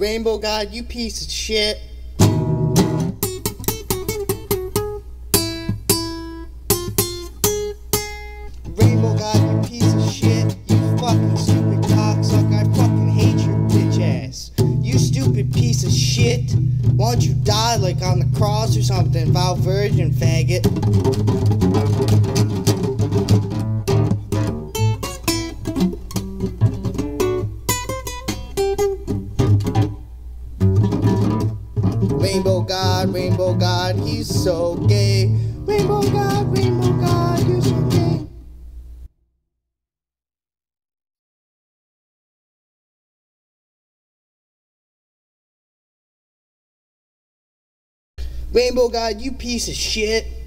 Rainbow God, you piece of shit. Rainbow God, you piece of shit. You fucking stupid cocksucker. I fucking hate your bitch ass. You stupid piece of shit. Why don't you die like on the cross or something, Val Virgin faggot? Rainbow God, Rainbow God, he's so gay. Rainbow God, Rainbow God, you're so gay. Rainbow God, you piece of shit.